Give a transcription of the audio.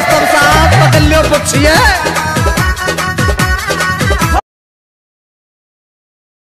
master साहब पकड़ लो है